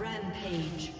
Rampage.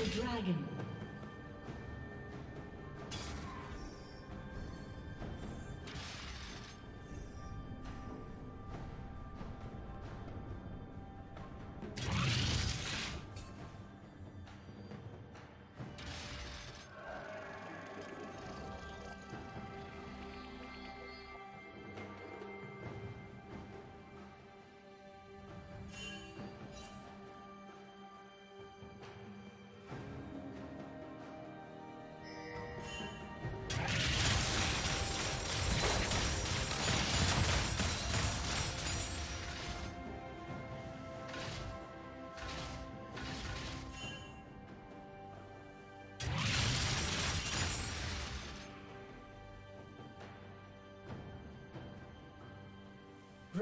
The dragon.